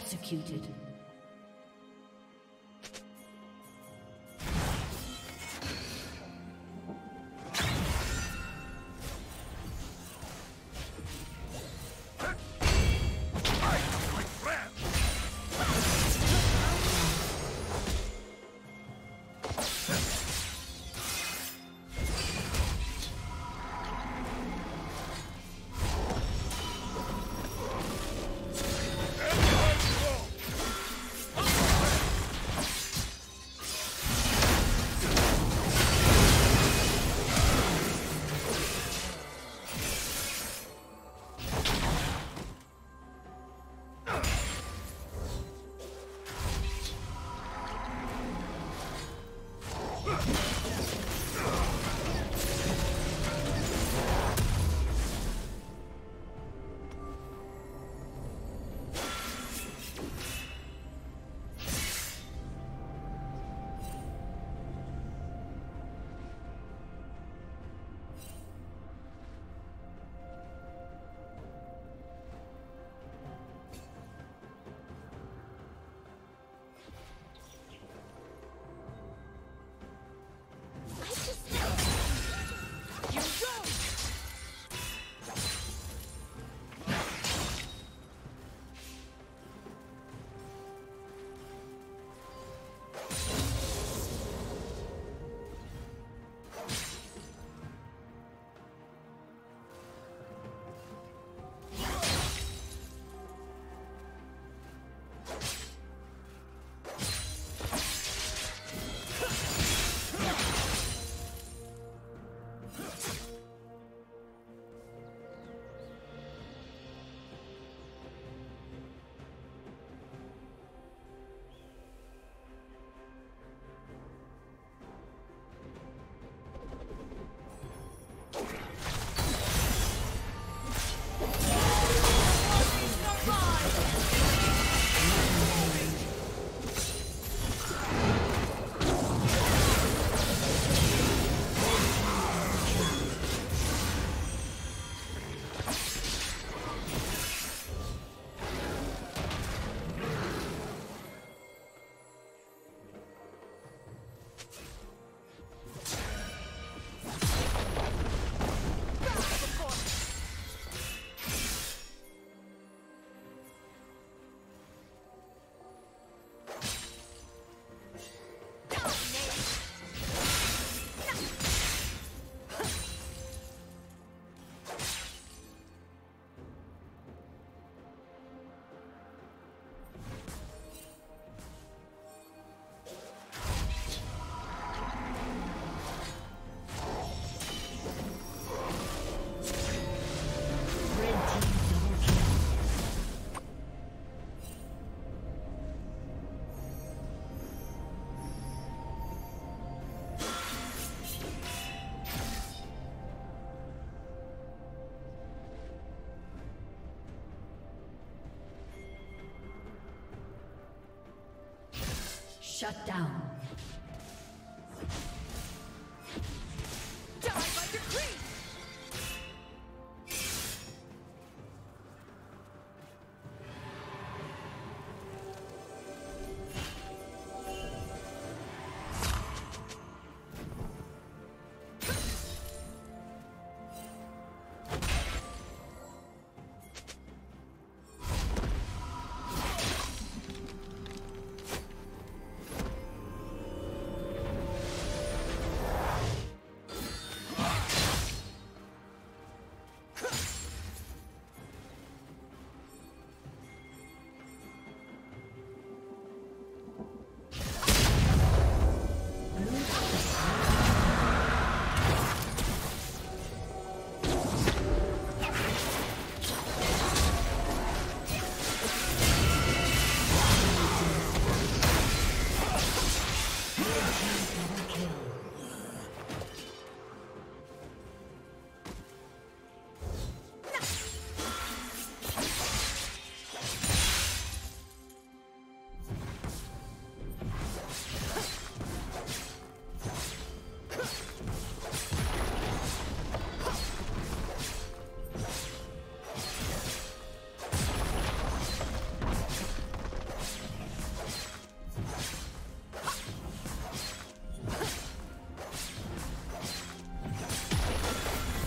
Executed. Shut down.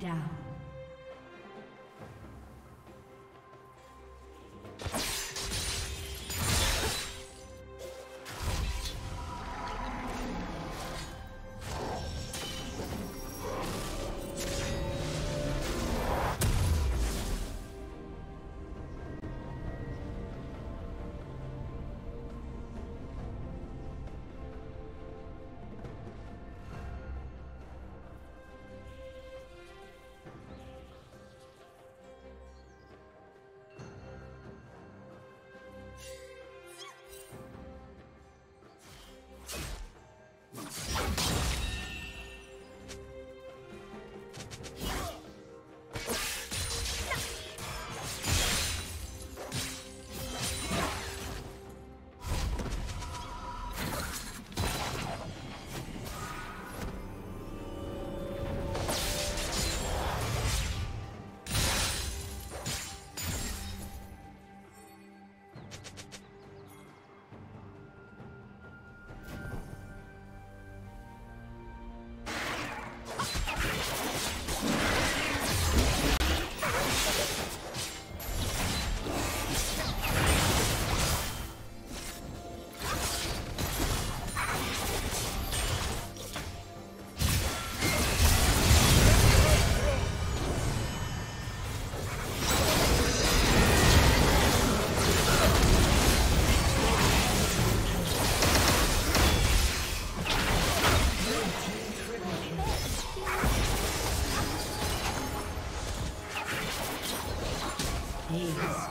Down. Ace.